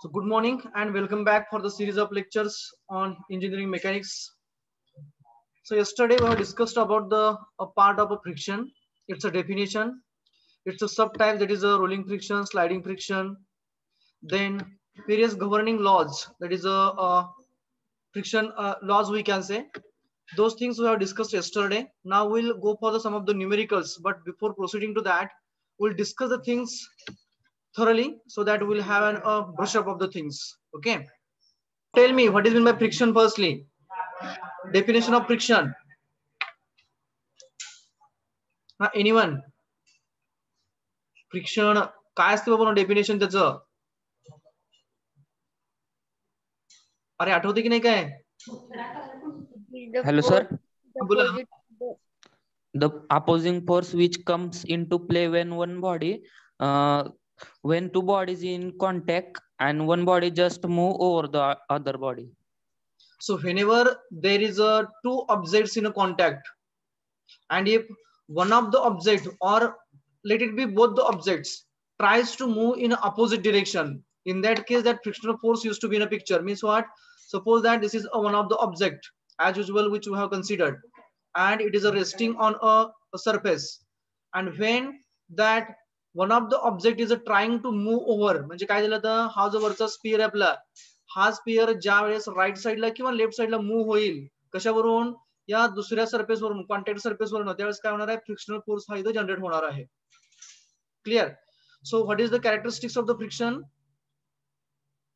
So good morning and welcome back for the series of lectures on engineering mechanics. So yesterday we have discussed about the a part of a friction. It's a definition. It's a subtype that is a rolling friction, sliding friction. Then various governing laws that is a, a friction uh, laws we can say. Those things we have discussed yesterday. Now we'll go for the some of the numericals. But before proceeding to that, we'll discuss the things thoroughly so that we'll have an, a brush up of the things. Okay. Tell me what is meant by friction firstly. Definition of friction. हा anyone friction काय असते बाबा definition त्याचं अरे आठवते की नाही काय Hello, sir. बोला The opposing force which comes into play when one body, uh, when two bodies in contact and one body just move over the other body. So whenever there is a two objects in a contact, and if one of the object or let it be both the objects tries to move in opposite direction, in that case that frictional force used to be in a picture. Means what? Suppose that this is a, one of the object as usual which we have considered, and it is a resting on a, a surface, and when that one of the object is a trying to move over. म्हणजे काय झालं तर हा जो वरचा sphere आहे आपला हा स्पिअर ज्या वेळेस राईट साईडला किंवा लेफ्ट साईडला मूव्ह होईल कशावरून? या दुसऱ्या सरफेस वरून कॉन्टॅक्ट सरफेस वरून. त्यावेळेस काय होणार आहे? फ्रिक्शनल फोर्स हा इथं जनरेट होणार आहे. Clear so what is the characteristics of the friction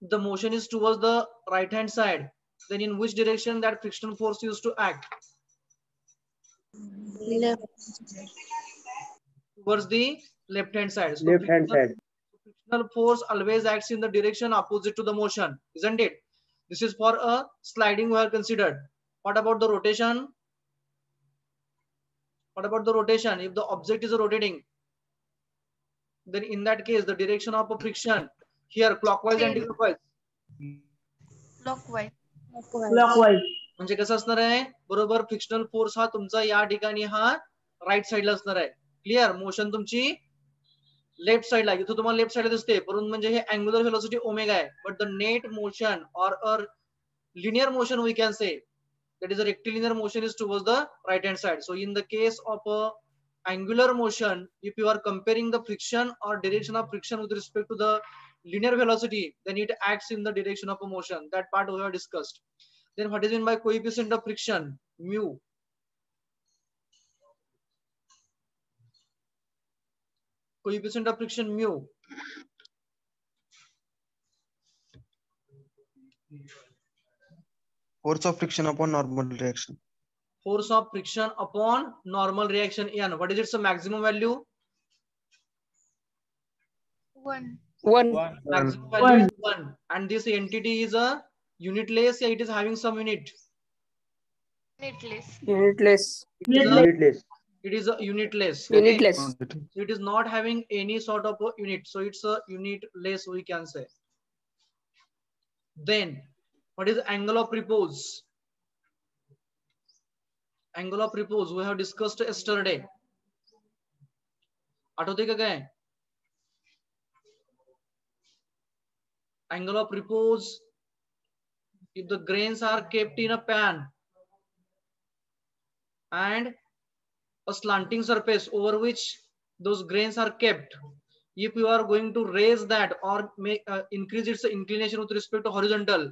the motion is towards the right hand side then in which direction that frictional force used to act? Towards the left hand side so left hand side frictional force always acts in the direction opposite to the motion isn't it this is for a sliding we have considered what about the rotation what about the rotation if the object is rotating then in that case the direction of a friction here clockwise and anti-clockwise clockwise clockwise म्हणजे कसं असणार आहे बरोबर frictional force हा तुमचा या ठिकाणी हा राईट साईडला असणार आहे क्लिअर मोशन तुमची लेफ़्ट साइड ला जिथे तुम्हारा लेफ़्ट साइड दिखते पर एंगुलर वेलोसिटी ओमेगा है बट द नेट मोशन और a linear motion we can say that is a rectilinear motion is towards the right hand side so in the case of a angular motion if you are comparing the friction और direction of friction with respect to the linear velocity then it acts in the direction of a motion that part we have discussed then what is mean by coefficient of friction mu coefficient of friction mu force of friction upon normal reaction force of friction upon normal reaction N what is its maximum value 1 1 maximum value 1 and this entity is a unitless yeah, it is having some unit unitless unitless unitless it is a unitless okay? unitless So it is not having any sort of a unit so it's a unitless we can say then what is angle of repose angle of repose we have discussed yesterday आठवते का काय angle of repose if the grains are kept in a pan and a slanting surface over which those grains are kept if you are going to raise that or make uh, increase its inclination with respect to horizontal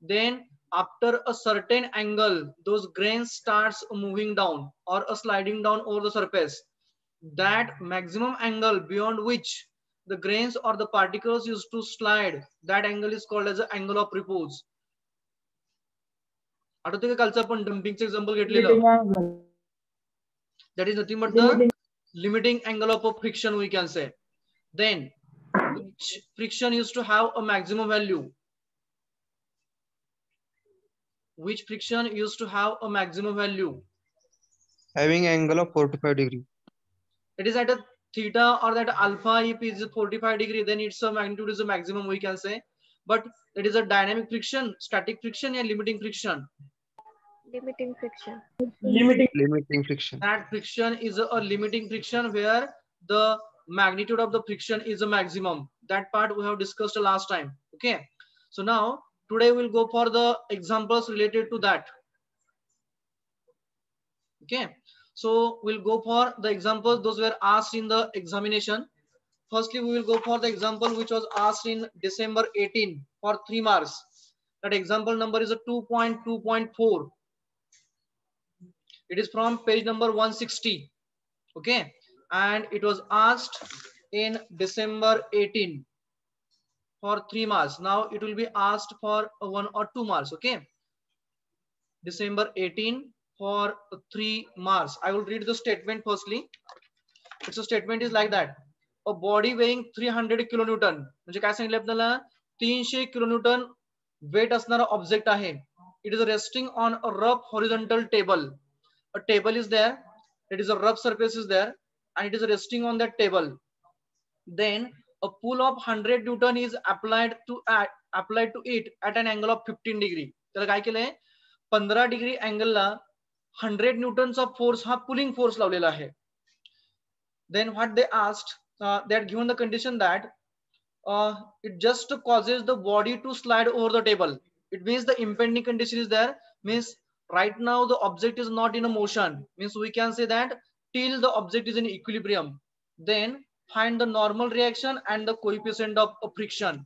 then after a certain angle those grains starts moving down or a sliding down over the surface that maximum angle beyond which the grains or the particles used to slide that angle is called as the angle of repose आठवते का कालचं आपण डम्पिंगचं example घेतलेलं that is nothing but the limiting. angle of a friction we can say. Then which friction used to have a maximum value? Which friction used to have a maximum value? Having angle of 45 degree. it is at a theta or that alpha if is 45 degree then its a magnitude is a maximum we can say. But it is a dynamic friction static friction and limiting friction limiting friction. Limiting Limiting friction. that friction is a, a limiting friction where the magnitude of the friction is a maximum. That part we have discussed last time. Okay? So now today we'll go for the examples related to that. Okay? So we'll go for the examples those were asked in the examination. Firstly we will go for the example which was asked in december 18 for three marks. That example number is a 2.2.4 it is from page number 160 okay and it was asked in december 18 for three marks now it will be asked for one or two marks okay december 18 for three marks i will read the statement firstly its a statement is like that a body weighing 300 kilonewton म्हणजे काय सांगितलं आपल्याला तीनशे kilonewton weight असणारा object आहे it is resting on a rough horizontal table a table is there it is a rough surface is there and it is resting on that table then a pull of 100 newton is applied to at, applied to it at an angle of 15 degree त्याला काय केलंय पंधरा degree अँगलला hundred न्यूटनचा force हा pulling force लावलेला आहे then what they asked that given the condition that it just causes the body to slide over the table it means the impending condition is there means right now the object is not in a motion. Means we can say that till the object is in equilibrium then find the normal reaction and the coefficient of friction.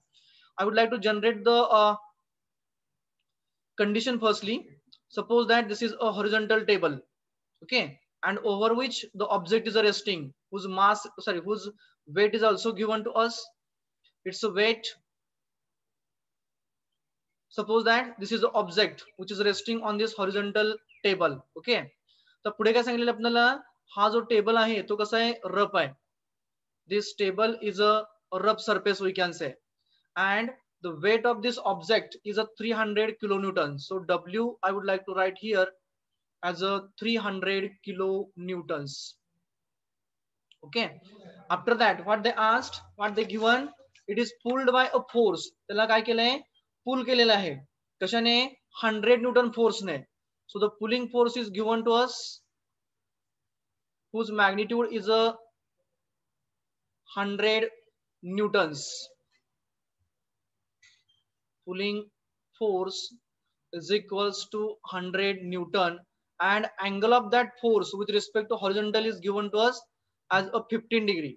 I would like to generate the uh, condition firstly. Suppose that this is a horizontal table okay? And over which the object is resting whose mass sorry whose weight is also given to us. It's a weight suppose that this is object which is resting on this horizontal table okay तर पुढे काय सांगितलेलं आपल्याला? हा जो table आहे तो कसा आहे? रफ आहे. This table is a rough surface we can say and the weight of this object is a three hundred kilo newton so W I would like to write here as a three hundred kilo newtons okay after that what they asked what they given it is pulled by a force त्याला काय केलंय? Pull केलेला आहे. कशाने? Hundred newton force ने. So the pulling force is given to us whose magnitude is a hundred newtons pulling force is equals to hundred newton and angle of that force with respect to horizontal is given to us as a fifteen degree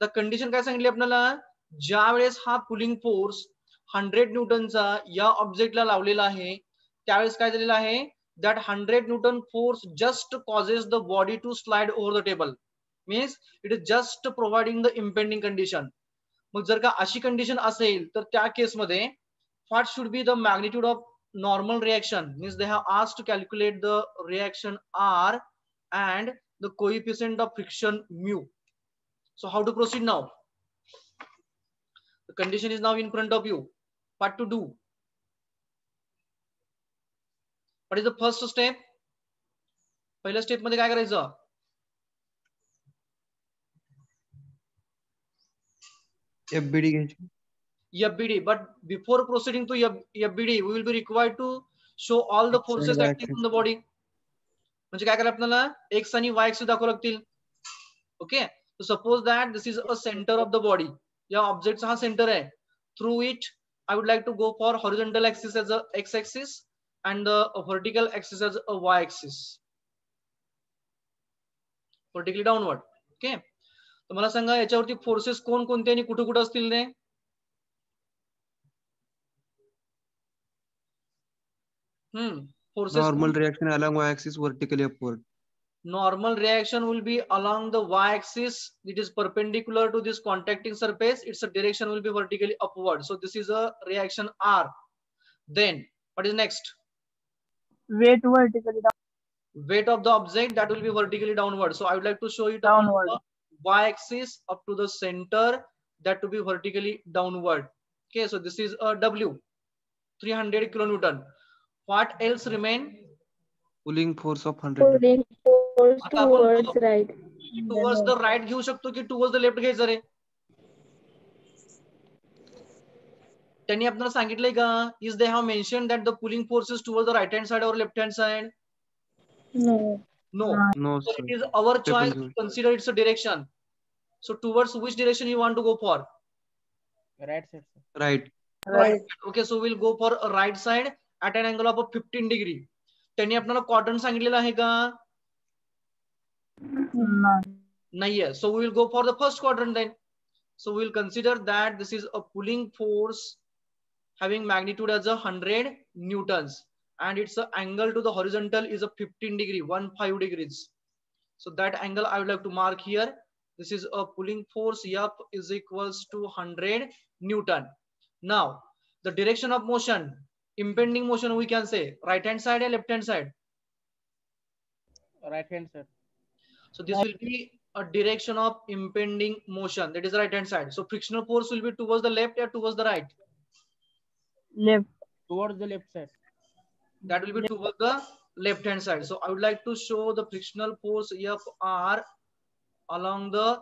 the condition काय सांगितली आपल्याला? ज्या वेळेस हा pulling force hundred न्यूटनचा या ऑब्जेक्टला लावलेला आहे. त्यावेळेस काय झालेलं आहे? That hundred newton force just causes the body to slide over the table means it is just providing the impending condition मग जर का अशी कंडिशन असेल तर त्या केसमध्ये what should be the magnitude of normal reaction means they have asked to calculate the reaction R and the coefficient of friction mu so how to proceed now condition is now in front of you what to do. What is the first step? पहिल्या step मध्ये काय करायचं? FBD घ्यायची. FBD but before proceeding to FBD we will be required to show all the forces acting on the body म्हणजे काय करायला आपल्याला? X आणि वाय एक्स दाखवू लागतील. Okay suppose that this is a centre of the body या ऑब्जेक्टचा हा सेंटर आहे. Through it I would like to go for horizontal axis as a x axis and the vertical axis as a y axis. Vertically downward. Okay. तर मला सांगा याच्यावरती forces कोण कोणते आणि कुठं कुठं असतील ते हम्म forces normal reaction along y axis vertically upward normal reaction will be along the y-axis it is perpendicular to this contacting surface its direction will be vertically upward. So this is a reaction r. Then what is next? Weight vertically down, weight of the object that will be vertically downward. So i would like to show you the downward. y-axis up to the center that to be vertically downward. Okay so this is a w 300 kilonewton. What else remain? Pulling force of 100 Newton. Pulling force towards right towards the right घेऊ शकतो की towards the left घ्यायचं रे? त्यांनी आपल्याला सांगितलंय का? Is they have mention that the pulling force is toward the right hand side or left hand side no no it is our choice consider it's a direction so towards which direction you want to go for right side right right okay so will go for right side at an angle of fifteen degree त्यांनी आपल्याला quadrant सांगितलेलं आहे का? Mm-hmm. None. Nahi So we will go for the first quadrant then. So we will consider that this is a pulling force having magnitude as a 100 newtons and its angle to the horizontal is a 15 degree, 1 5 degrees. So that angle I would like to mark here. This is a pulling force, yup, is equals to 100 newton. Now, the direction of motion, impending motion we can say, right hand side and left hand side? Right hand side. So this will be a direction of impending motion. That is the right hand side. So frictional force will be towards the left or towards the right? Left. Towards the left side. That will be left. towards the left hand side. So I would like to show the frictional force FR along the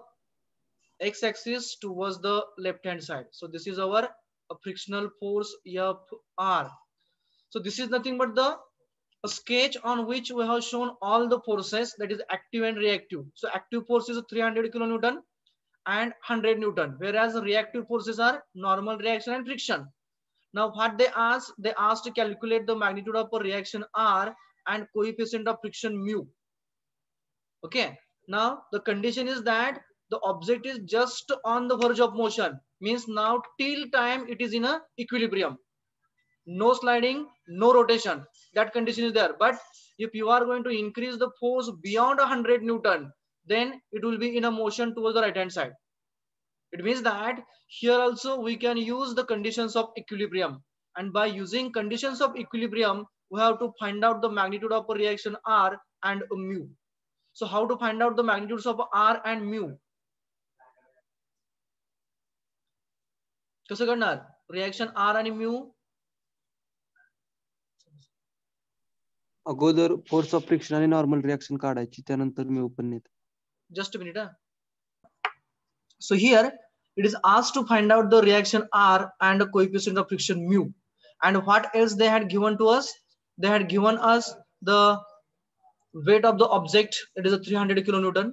x axis towards the left hand side. So this is our frictional force FR. So this is nothing but the a sketch on which we have shown all the forces that is active and reactive so active force is 300 kilonewton and 100 newton whereas reactive forces are normal reaction and friction now what they asked, they asked to calculate the magnitude of a reaction R and coefficient of friction mu. Okay. Now the condition is that the object is just on the verge of motion. Means now till time it is in a equilibrium No sliding, no rotation. That condition is there. But if you are going to increase the force beyond 100 Newton, then it will be in a motion towards the right hand side. It means that here also we can use the conditions of equilibrium. And by using conditions of equilibrium, we have to find out the magnitude of a reaction R and a mu. So how to find out the magnitudes of R and mu? कसं करणार reaction are आणि mu अगोदर force of friction आणि normal reaction काढायची त्यानंतर मी open येत just a minute huh? so here it is asked to find out the reaction r and the coefficient of friction mu and what else they had given to us they had given us the weight of the object it is a 300 kilonewton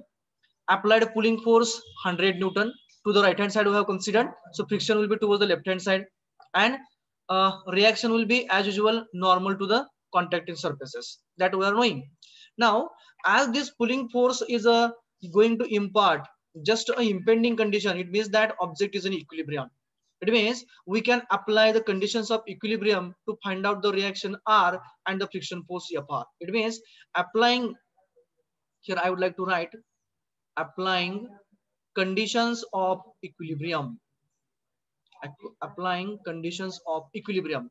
applied pulling force 100 newton to the right hand side we have considered so friction will be towards the left hand side and uh, reaction will be as usual normal to the contacting surfaces that we are knowing. Now as this pulling force is a going to impart just a impending condition it means that object is in equilibrium. It means we can apply the conditions of equilibrium to find out the reaction r and the friction force fr it means applying here i would like to write applying conditions of equilibrium. Applying conditions of equilibrium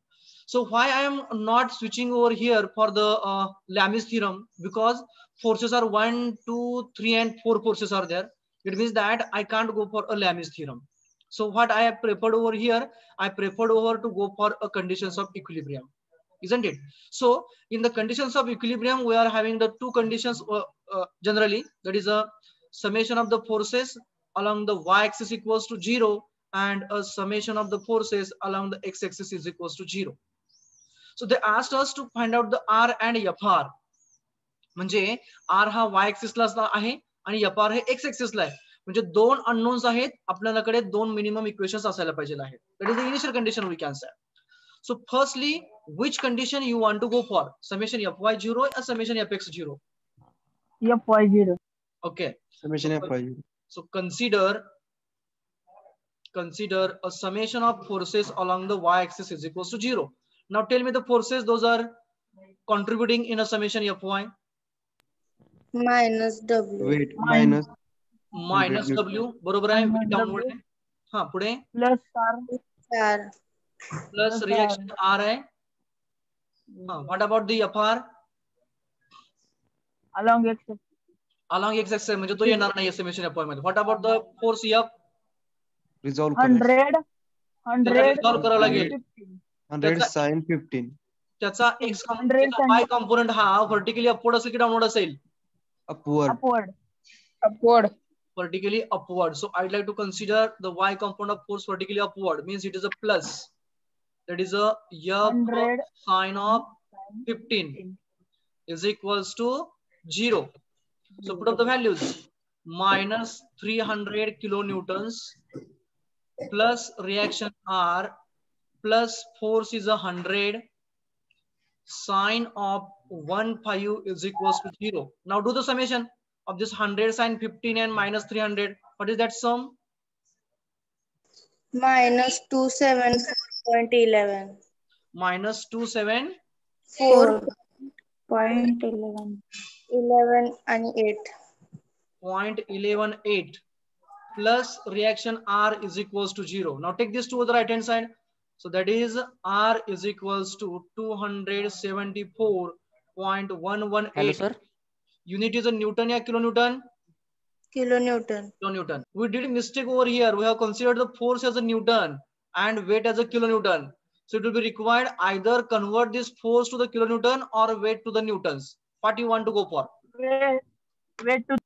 so why i am not switching over here for the uh, Lami's theorem because forces are one, two, three, and four forces are there. It means that I can't go for a Lami's theorem. So what I have preferred over here, I preferred over to go for a conditions of equilibrium, isn't it? So in the conditions of equilibrium, we are having the two conditions uh, uh, generally. That is a summation of the forces along the y-axis equals to zero, and a summation of the forces along the x-axis is equals to zero. So they asked us to find out the R and FR. म्हणजे R हा वाय ऍक्सिसला आहे आणि F R हे x ऍक्सिसला आहे म्हणजे दोन अननोन्स आहेत आपल्याकडे दोन मिनिमम इक्वेशन असायला पाहिजे आहेत that is the initial condition we can say so firstly which condition you want to go for summation F Y zero summation F x zero F Y zero okay summation F Y so consider consider a summation of forces along the y-axis is equals to zero. Now tell me the forces those are contributing in a summation fy minus W. Weight Minus. minus w बरोबर आहे? Downward W. आहे. हा पुढे? Plus Star. Plus Plus reaction R आहे. What about the R along X along X X म्हणजे तो येणार नाही समेशन एफ़ मध्ये. What about the force F resolve करायचं. हंड्रेड हंड्रेड resolve करावं लागेल. हंड्रेड त्याचा- साइन फिफ्टीन त्याचा एक्स Hundred वाय कॉम्पोनंट हा व्हर्टिकली अपवर्ड असेल की डाऊनवर्ड असेल upward upward Upward. vertically upward. So I'd like to consider the y component of force vertically upward means it is a plus. That is a f hundred sine of 15 is equals to zero. So put up the values minus 300 kilonewtons plus reaction R plus force is a hundred. Sine of one pi is equals to zero. Now do the summation of this hundred sine fifteen and minus three hundred. What is that sum? Minus two seven four point eleven. Minus two seven Four Point eleven. eleven and eight. point eleven eight plus reaction R is equals to zero. Now take this to the right hand side. So that is R is equals to two hundred seventy four point one one Hello, eight. sir. Unit is a Newton या kilonewton? Kilonewton. Kilonewton. We did a mistake over here. We have considered the force as a Newton and weight as a kilonewton. So it will be required either convert this force to the kilonewton or weight to the newtons. What you want to go for? Wait, wait to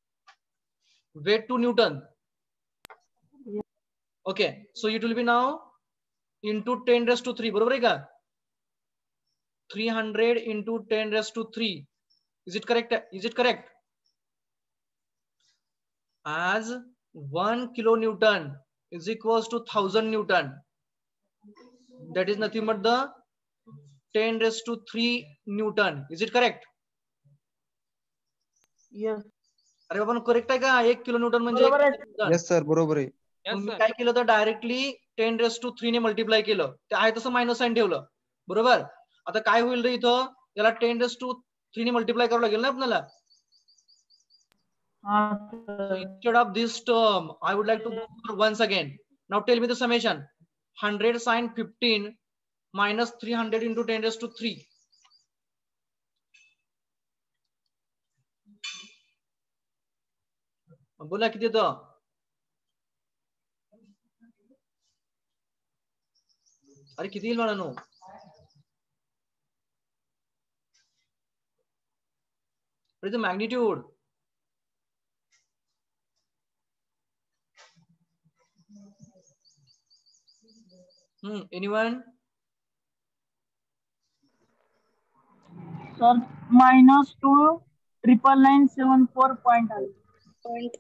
Weight to Newton. Yeah. Okay. So it will be now into ten raise to three बरबर है का? Three hundred into ten raise to three is it correct is it correct as one kilo newton is equal to thousand newton that is nothing but the ten raise to three newton is it correct अरे बाबा correct है का? एक kilo Newton म्हणजे yes sir बरोबर आहे. मी काय केलं तर directly ten raise to three ने मल्टिप्लाय केलं. ते आहे तसं मायनस साईन ठेवलं. बरोबर? आता काय होईल रे इथं? याला टेन रेस टू थ्री ने मल्टिप्लाय करावं लागेल ना आपल्याला? हा instead of this term i would like to go for once again. Now tell me the summation. 100 sine 15 minus 300 into 10 raised to 3 बोला किती येतं හරි කිතිල් වනනු what is the magnitude hmm anyone? sir minus 2 triple nine seven four point five.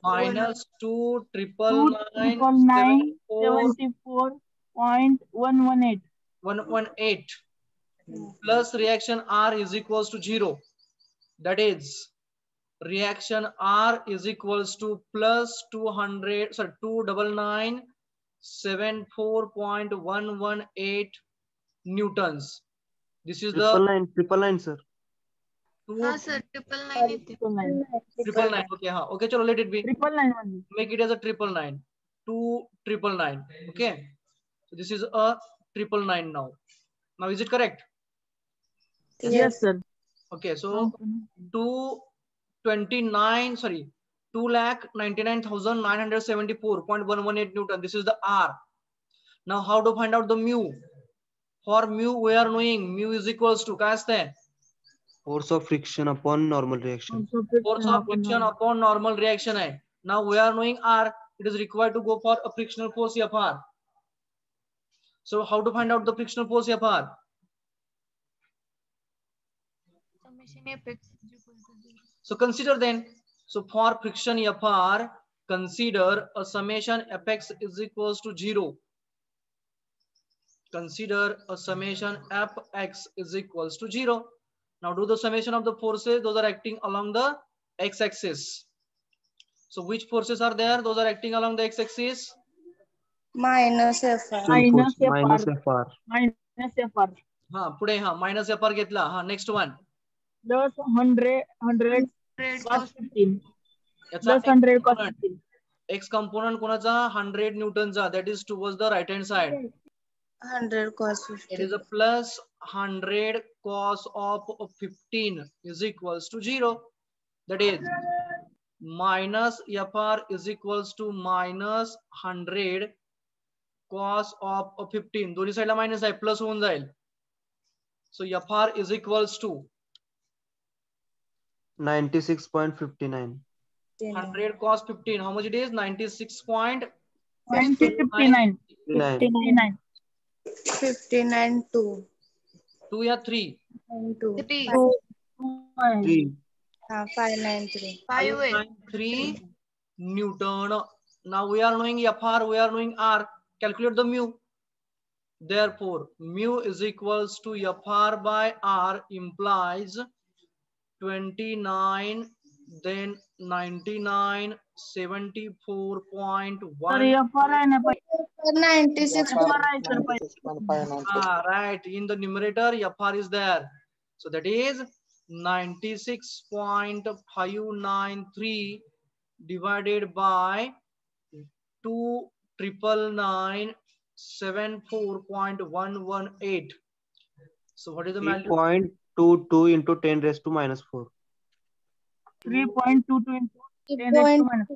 Minus two triple two, nine triple nine seventy four point one one eight. 118 hmm. hmm. plus reaction R is equals to 0. That is reaction R is equals to plus 200, sorry, 299, 74.118 newtons. This is triple the Triple nine, triple nine, sir. Two, ah, sir, triple nine, triple nine. Triple nine. Okay, ha. Okay, chalo, let it be. Triple nine. Make it as a triple nine. Two triple nine. Okay. So this is a triple nine now now is it correct Yes, yes sir. okay so two twenty nine sorry two lakh ninety nine thousand nine hundred seventy four point one one eight newton this is the r now how to find out the mu for mu we are knowing mu is equals to काय असते force of friction upon normal reaction Also force of friction upon upon normal reaction है now we are knowing r it is required to go for a frictional force fr So how to find out the frictional force, Yapar? So consider then, so for friction Yapar, consider a summation fx is equals to zero. Consider a summation fx is equals to zero. Now do the summation of the forces, those are acting along the x-axis. So which forces are there? Those are acting along the x-axis. Minus F R minus F R minus F R हा पुढे हा minus F R घेतला. हा next one plus hundred hundred plus hundred X component कोणाचा? Hundred न्यूटनचा that is towards the right hand side hundred cos it is a plus hundred cos of fifteen is equals to zero that is minus F R is equals to minus hundred cos of 15 दोन्ही साईडला minus आहे plus होऊन जाईल सो fr is equals to ninety six point fifty nine 100 cos 15 how much it is 96 point Twenty fifty nine. Nine Fifty nine. 59 2. 2 या 3 and 2. Three three Ah, 593. Five आहे 3 Newton. Now we are knowing FR, we are knowing R. calculate the mu. Therefore, mu is equals to FR by R implies 29, then 99, 74.1. 96. Ah, right. In the numerator, FR is there. So that is 96.593 divided by 2 triple nine seven four point one one eight. So what is the value? Three point two two into ten raised to minus four. Three point two two into ten raised to minus.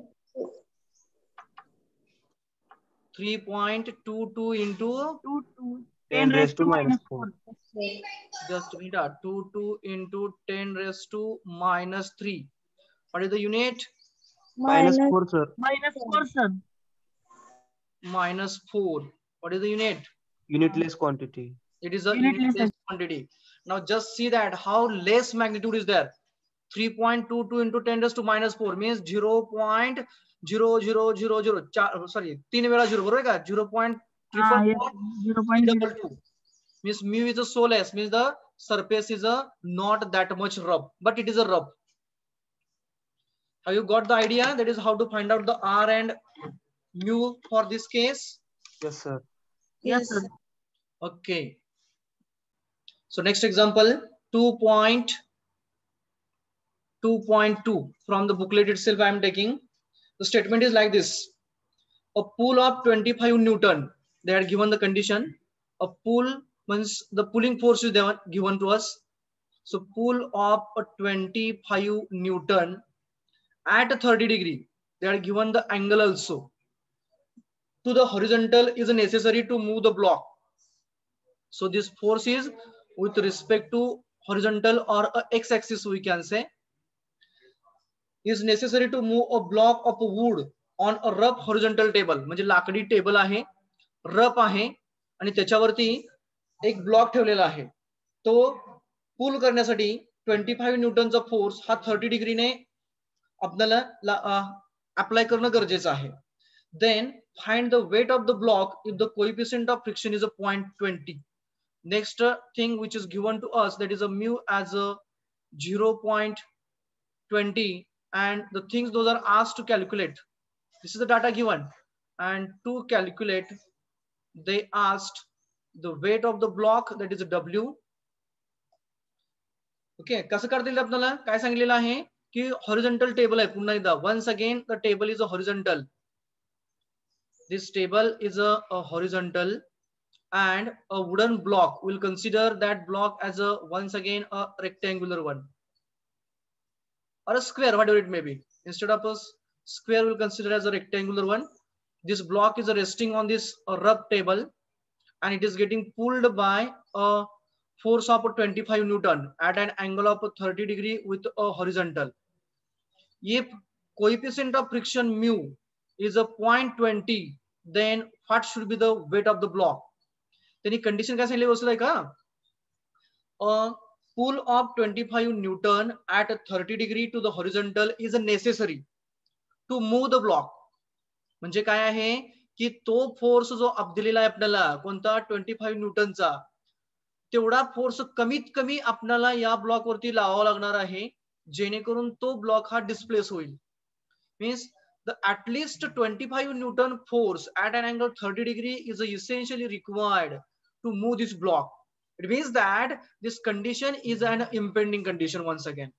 3.22 into 2, 2, 10, raised to, minus 4. 4. Just a minute. Ah. 2, 2 into 10 raised to minus 3. What is the unit? Minus, minus 4, sir. Minus 4, sir Minus 4. What is the unit? Unitless quantity. It is a Unitless unitless quantity. Now just see that how less magnitude is there. 3.22 into 10 raised to minus 4 means 0.0000 चार sorry तीन वेळा 0 बरोबर आहे का 0. हा zero point double two means mu is a so less means the surface is a not that much rough but it is a rough have you got the idea that is how to find out the r and mu for this case? Yes, sir. Yes, sir. Okay. So next example, 2.2.2 from the booklet itself I am taking. The statement is like this. A pull of 25 Newton. They are given the condition. A pull means the pulling force is given to us. So pull of 25 Newton at a 30 degree. They are given the angle also. To the horizontal is necessary to move the block so this force is with respect to horizontal or x-axis we can say is necessary to move a block of wood on a rough horizontal table म्हणजे लाकडी table आहे rough आहे आणि त्याच्यावरती एक block ठेवलेला आहे तो पुल करण्यासाठी ट्वेंटी फाईव्ह न्यूटनचा फोर्स हा थर्टी डिग्रीने आपल्याला अप्लाय करणं गरजेचं आहे then find the weight of the block if the coefficient of friction is a point twenty next uh, thing which is given to us that is a mu as a 0.20 and the things those are asked to calculate this is the data given and to calculate they asked the weight of the block that is a w okay कसं करता येईल आपल्याला काय सांगितलेलं आहे की horizontal table आहे पुन्हा एकदा once again the table is a horizontal this table is a, a horizontal and a wooden block. We'll consider that block as a once again a rectangular one or a square, whatever it may be. Instead of a square, we'll consider as a rectangular one. This block is resting on this rough table and it is getting pulled by a force of 25 Newton at an angle of 30 degree with a horizontal. If coefficient of friction mu is a 0.20 then what should be the weight of the block? त्यांनी condition काय सांगितली वस्तू आहे का? Pull of twenty five newton at thirty degree to the horizontal is a necessary to move the block म्हणजे काय आहे? की तो फोर्स जो आप दिलेला आहे आपल्याला कोणता? ट्वेंटी फाईव्ह न्यूटनचा तेवढा फोर्स कमीत कमी आपल्याला या ब्लॉक वरती लावावा लागणार आहे जेणेकरून तो ब्लॉक हा डिस्प्लेस होईल. Means the at least 25 newton force at an angle 30 degree is essentially required to move this block. It means that this condition is an impending condition once again.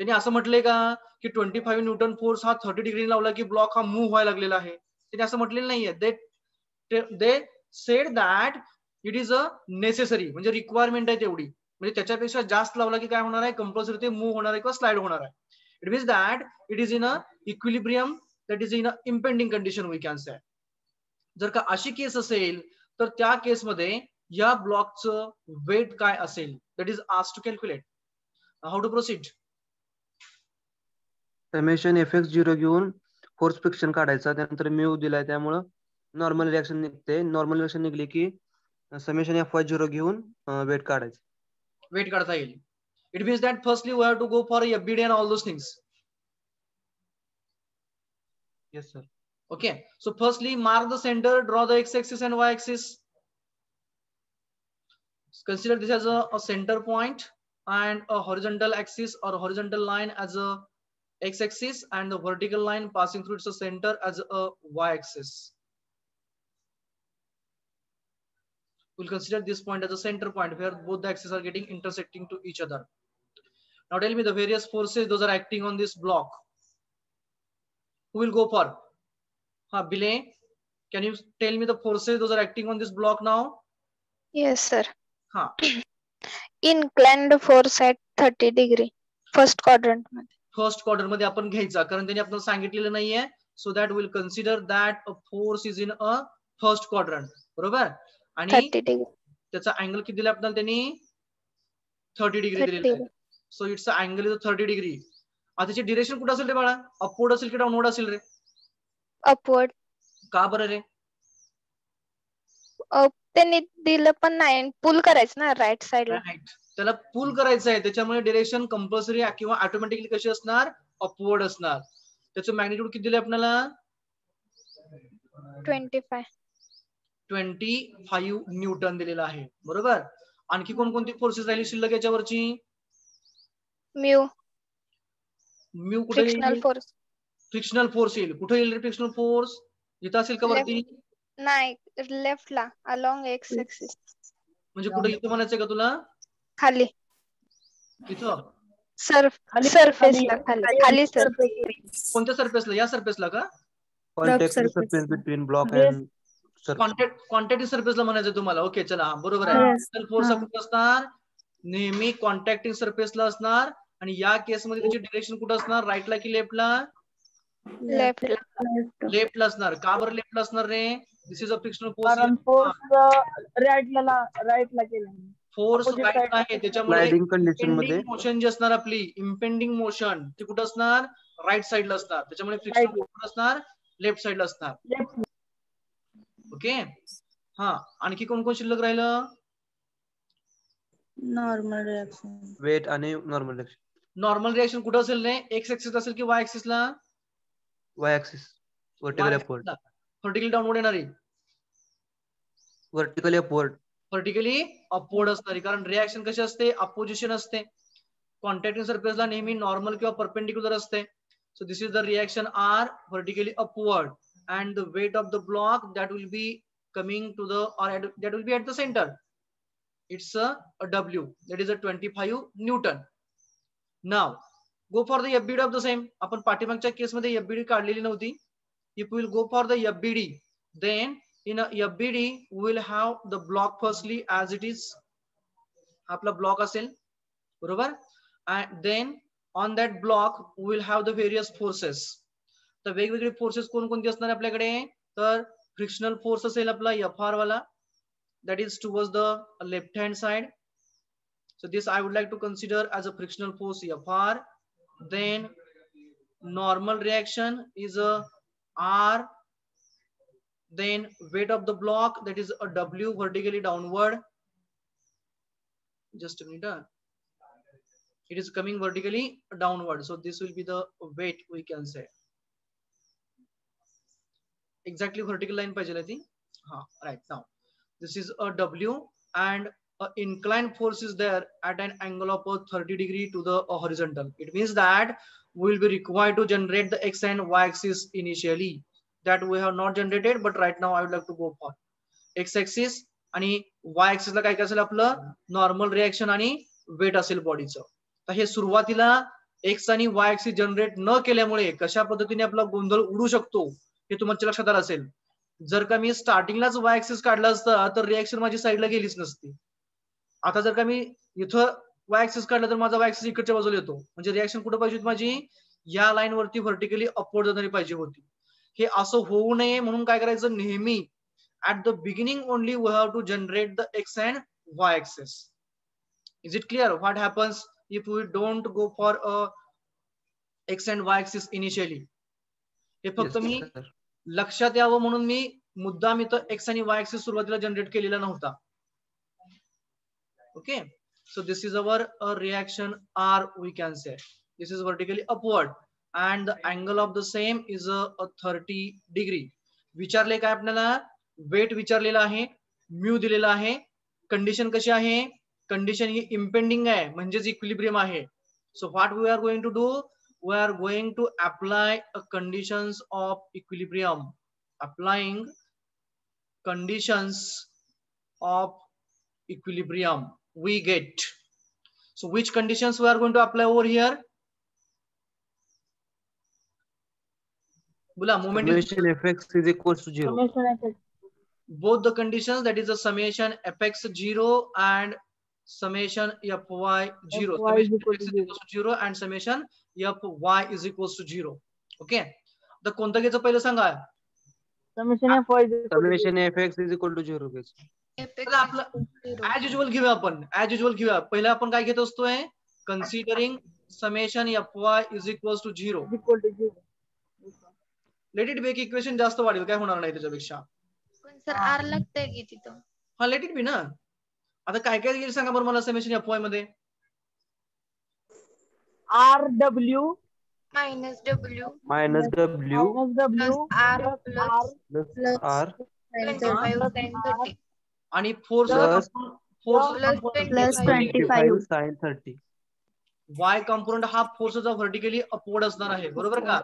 त्यांनी असं म्हटलंय का? की ट्वेंटी फाईव्ह न्यूटन फोर्स हा thirty degree लावला की block हा move व्हायला लागलेला आहे. त्यांनी असं म्हटलेलं नाहीये. They they said that it is a necessary म्हणजे रिक्वायरमेंट आहे तेवढी. म्हणजे त्याच्यापेक्षा जास्त लावला की काय होणार आहे? कंपल्सरी ते मूव्ह होणार आहे किंवा स्लाइड होणार आहे. It means that it is in a equilibrium that is in a impending condition we can say. जर का अशी केस असेल तर त्या केसमध्ये या ब्लॉकचं वेट काय असेल? That is asked to calculate how to proceed summation F X zero घेऊन फोर्स फ्रिक्शन काढायचा त्यानंतर म्यू दिलाय त्यामुळं नॉर्मल रिॲक्शन निघते. नॉर्मल रिॲक्शन निघली की समेशन एफ वाय झिरो घेऊन वेट काढायचं. वेट काढता येईल. It means that firstly we have to go for a FBD and all those things. Yes, sir. Okay. So firstly, mark the center, draw the x-axis and y-axis. Consider this as a, a center point and a horizontal axis or horizontal line as a x-axis and the vertical line passing through its center as a y-axis. We'll consider this point as a center point where both the axes are getting intersecting to each other. now tell me the various forces those are acting on this block who will go for huh, Belay, can you tell me the forces those are acting on this block now Yes, sir. huh. Inclined force at 30 degree. First quadrant मध्ये. First quarter मध्ये आपण घ्यायचा कारण त्यांनी आपल्याला सांगितलेलं नाहीये so that will consider that a force is in a first quadrant बरोबर आणि 30 degree. त्याचा अँगल किती दिला आपल्याला त्यांनी थर्टी डिग्री 30 दिलेला आहे degree. so it's angle is thirty degree आता त्याची डिरेक्शन कुठं असेल रे बाळा? अपवर्ड असेल की डाऊनवर्ड असेल रे? Upward. का बरं रे? त्यांनी दिलं पण नाही. पुल करायचं ना राईट साइडला राईट त्याला पुल करायचं आहे. त्याच्यामुळे डिरेक्शन कंपल्सरी किंवा ऑटोमॅटिकली कशी असणार? अपवर्ड असणार. त्याचं मॅग्निट्यूड किती दिले आपल्याला? 25 ट्वेंटी फाईव्ह न्यूटन दिलेला आहे. बरोबर? आणखी कोणकोणती फोर्सेस राहिली शिल्लक याच्यावरची? म्यू. म्यू कुठे फ्रिक्शनल फोर्स फ्रिक्शनल फोर्स येईल. कुठे येईल फ्रिक्शनल फोर्स इथं असेल का वरती? नाही लेफ़्ट ला. अलॉंग एक्स एक्सिस म्हणजे कुठे इथं म्हणायचंय का तुला? खाली. इथं? सर्फ खाली- खाली- खाली. खाली कोणत्या सरफेसला या सरफेसला का? Contact surface. Surface between block Yes. And contact सरफेसला म्हणायचं तुम्हाला. ओके चला. बरोबर आहे. फोर्स. असणार? नेहमी कॉन्टॅक्टिंग सरफेसला असणार आणि या केसमध्ये त्याची डिरेक्शन कुठं असणार? राईटला की लेफ्टला लेफ्ट ला. Left. लेफ्टला असणार. का बरं लेफ्टला असणार रे? दिस इज अ फ्रिक्शनल कारण फोर्स फोर्स राईटला राईटला केला. Force opposite right. आहे. त्याच्यामुळे मोशन जी असणार आपली इम्पेंडिंग मोशन ती कुठं असणार? राईट साईडला असणार. त्याच्यामुळे. कुठं असणार? लेफ्ट साईडला असणार. ओके हा. आणखी कोण कोण शिल्लक राहिलं? नॉर्मल रिॲक्शन वेट आणि नॉर्मल नॉर्मल रिएक्शन कुठं असेल रे एक्स ऍक्सिस असेल की Y ऍक्सिसला Y axis vertical upward vertically downward येणारी. वर्टिकल अपवर्ड व्हर्टिकली अपवर्ड असणारी. कारण रिॲक्शन कशी असते? अपोजिशन असते. कॉन्टॅक्टिंग सरफेसला नेहमी नॉर्मल किंवा परपेंडिक्युलर असते. So this is the reaction R vertically upward and the weight of the block that will be coming to the और that will be at the centre it's a W that is a twenty five newton now go for the FBD of the same आपण पाठीमागच्या केसमध्ये FBD काढलेली नव्हती. If will go for the FBD then in a FBD we will have the block firstly as it is. आपला block असेल. बरोबर? And then on that block we will have the various forces. तर वेगवेगळे forces कोणकोणते असणार आपल्याकडे? तर frictional force असेल आपला एफ आर वाला. that is towards the left hand side so this i would like to consider as a frictional force fr then normal reaction is a r then weight of the block that is a w vertically downward just a minute huh? it is coming vertically downward so this will be the weight we can say exactly vertical line पाहिजे ती ha right now this is a w and a inclined force is there at an angle of 30 degree to the horizontal it means that we will be required to generate the x and y axis initially that we have not generated but right now i would like to go for x axis आणि वाय axis ला काय काय असेल आपलं normal reaction आणि wait असेल बॉडीचं तर हे सुरुवातीला x आणि वाय एक्सिस जनरेट न केल्यामुळे कशा पद्धतीने आपला गोंधळ उडू शकतो हे तुमच्या लक्षात आलं असेल जर का मी स्टार्टिंगलाच वाय एक्सिस काढला असता तर रिएक्शन माझी साईडला गेलीच नसती. आता जर का मी इथं वाय एक्सिस काढला तर माझा वाय एक्सिस इकडच्या बाजूला येतो. म्हणजे रिएक्शन कुठं पाहिजे होती माझी? या लाईन वरती व्हर्टिकली अपवर्ड जाणारी पाहिजे होती. हे असं होऊ नये म्हणून काय करायचं? नेहमी at the beginning only we have to generate the x and y axis. Is it clear? What happens if we don't go for a x and y axis initially? हे फक्त मी लक्षात यावं म्हणून मी मुद्दाम इथं एक्स आणि वाय एक्सिस सुरुवातीला generate केलेला नव्हता. Okay so this is our reaction R we can say this is vertically upward and the angle of the same is a thirty degree विचारले काय आपल्याला? वेट विचारलेला आहे. म्यू दिलेला आहे. कंडिशन कशी आहे? कंडिशन ही इम्पेंडिंग आहे. म्हणजेच इक्विलिब्रियम आहे. So what we are going to do we are going to apply conditions of equilibrium. Applying conditions of equilibrium we get. So which conditions we are going to apply over here? Bula, moment summation is, fx is equal to zero. Both the conditions that is the summation fx zero and summation fy 0 Fy is summation is equals to 0 and summation fy is equals to 0 okay तर कोणतं घ्यायचं पहिलं सांगा Summation of y is equal to Summation fx is equal to zero guys. पहिलं आपलं as usual घेऊया आपण as usual घेऊया पहिलं आपण काय घेत असतोय considering summation F Y is equals to zero is equal to zero. Let it be equation जास्त वाढेल काय होणार नाही त्याच्यापेक्षा पण सर आर लागतंय की तिथं हा लेट इट बी ना आता काय काय येईल सांगा बरं मला समेशन एफ वायमध्ये? R W minus W. w minus W R plus twenty five sine thirty. आणि force Plus- force plus twenty 25 sin 30. Y component हा फोर्सचा व्हर्टिकली अपवर्ड असणार आहे. बरोबर का?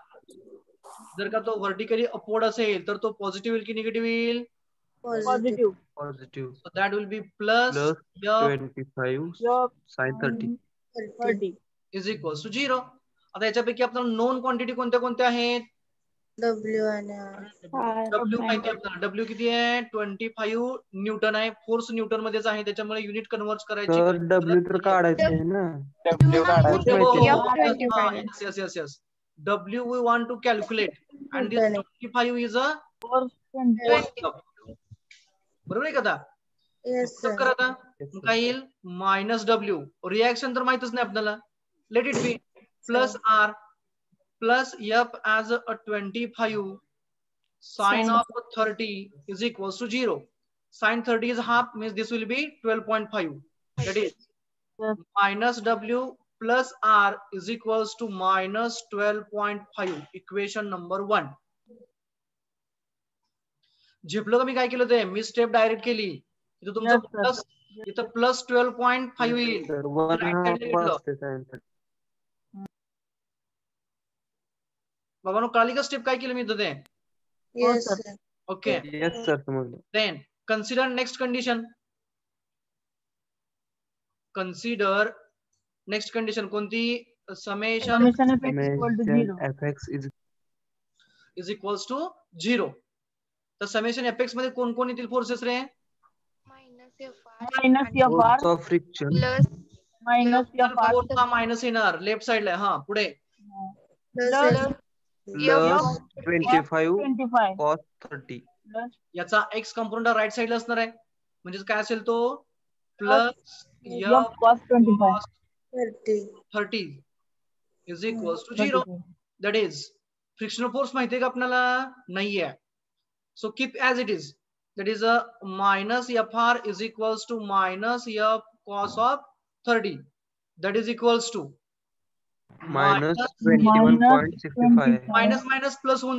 जर का तो व्हर्टिकली अपवर्ड असेल तर तो पॉझिटिव्ह येईल की निगेटिव्ह येईल? positive. positive. So that will be plus, plus your 25 sin 30. 30 is to zero. आता याच्यापैकी आपल्याला नॉन क्वांटिटी कोणत्या कोणत्या आहेत? डब्ल्यू डब्ल्यू माहिती आपल्याला? डब्ल्यू किती आहे? ट्वेंटी फाईव्ह न्यूटन आहे. फोर्स न्यूटन मध्येच आहे. त्याच्यामुळे युनिट कन्वर्ट करायची डब्ल्यू तर काढायचं W we want to calculate and twenty five is a बरोबर आहे का आता येस आता काय येईल? मायनस डब्ल्यू रिॲक्शन तर माहितच नाही आपल्याला. Let it be plus R plus F as a twenty five sine of thirty is equals to zero sine thirty is half means this will be twelve point five that is Yes. minus w plus r is equals to minus 12.5 equation number 1 झेपलं का मी काय केलं ते मी step direct केली. इथं तुमचं. Plus इथं प्लस ट्वेल्व पॉईंट फाईव्ह येईल. तर one Right half side ला घेतलं. असते sin 30. बाबांनो कळाली का स्टेप काय केलं मी इथं ते. Okay then consider next condition consider next condition कोणती? Summation is equals to zero तर समेशन एफ एक्समध्ये कोण कोण येतील फोर्सेस रे? मायनस येणार. लेफ्ट साइडला. हा पुढे. फाईव्ह थर्टी याचा एक्स कंपाऊंडर राईट साइडला असणार आहे. म्हणजे काय असेल तो? Plus thirty is equal to zero that is frictional force माहितीये का आपल्याला? नाहीये. So keep as it is. That is a minus FR is equals to minus F cos of 30. That is equals to minus 21.65. Minus minus plus होऊन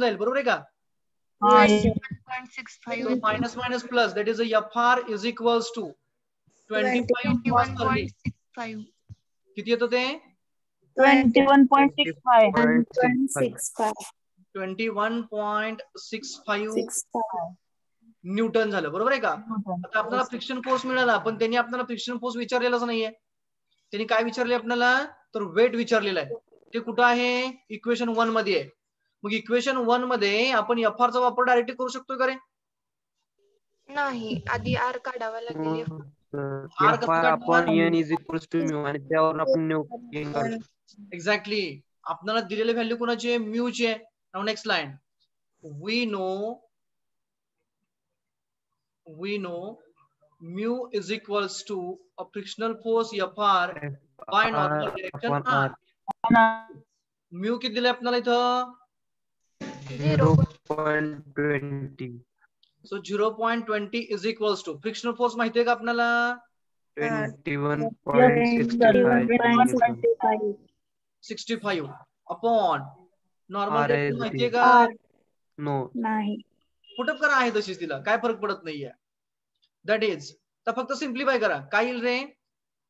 minus minus plus that is a FR is equals to 25.65. 21.65. 21.65. Newton झालं बरोबर आहे का? आता आपल्याला friction force मिळाला पण त्यांनी आपल्याला फ्रिक्शन फोर्स विचारलेलाच नाहीये. त्यांनी काय विचारले आपल्याला? तर वेट विचारलेलं आहे. ते कुठं आहे? इक्वेशन वनमध्ये आहे. मग इक्वेशन वनमध्ये आपण एफ चा वापर डायरेक्ट करू शकतो का रे? नाही आधी आर काढावा लागेल. एक्झॅक्टली आपल्याला दिलेले व्हॅल्यू कोणाची आहे? म्यूची आहे नाव next line we know we know mu is equals to a frictional force F R by normal R direction upon are R mu किती दिले आपल्याला इथं 0.20 सो zero point twenty is equals to frictional force माहितीये का आपल्याला 21.65 sixty five upon normal माहितीये का. No नाही. पुटअप करा आहे तशीच तिला? काय फरक पडत नाहीये. दॅट इज तर फक्त सिम्प्लिफाय करा. काय येईल रे?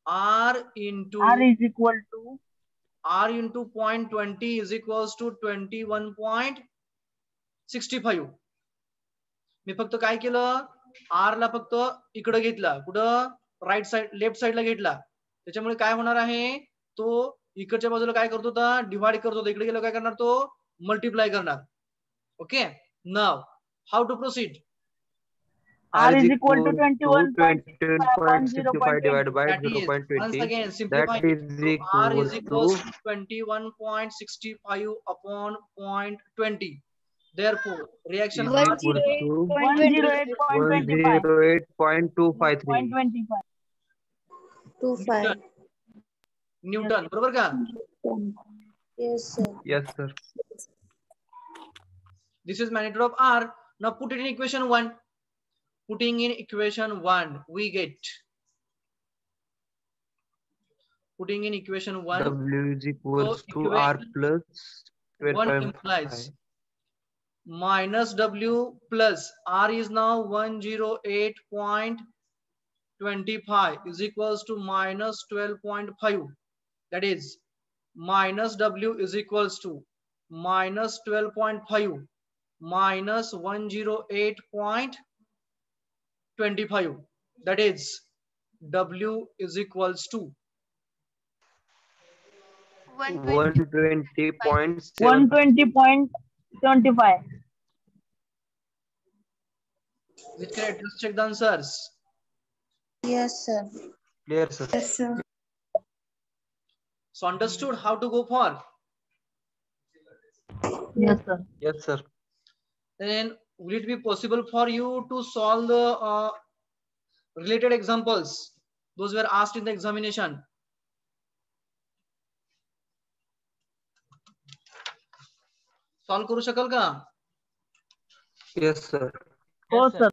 R into R is equal to? R into point twenty is equals to twenty one point sixty five मी फक्त काय केलं? आर ला फक्त इकडं घेतला. कुठं? राईट साइड लेफ्ट साइडला घेतला. त्याच्यामुळे काय होणार आहे? तो इकडच्या बाजूला काय करतो होता डिवाइड करत होता इकडे गेलो काय करणार तो मल्टिप्लाय करणार okay now how to proceed R is equal to 21 21.65 divided by That is, once 0.20. again, simplify That is R equal is equals to to 21.65 upon 0.20. Therefore, reaction R equal to 108.25. 108.253. 0.25. two five. Newton. बरोबर का? Yes, sir. Yes, sir. This is magnitude of R. Now put it in equation 1. Putting in equation 1, we get. Putting in equation 1, W is equals So, to R equation plus 1 12.5. implies minus W plus R is now 108.25 is equals to minus 12.5. that is minus W is equals to minus 12.5 minus 108.25. That is W is equals to 120. 120.7. 120.75. Is it correct? Let's check the answers. Yes, sir. Clear, sir. Yes, sir. So understood how to go for. Yes, sir. Yes, sir. then will it be possible for you to solve the uh, related examples those were asked in the examination solve करू शकाल का Yes, sir. हो sir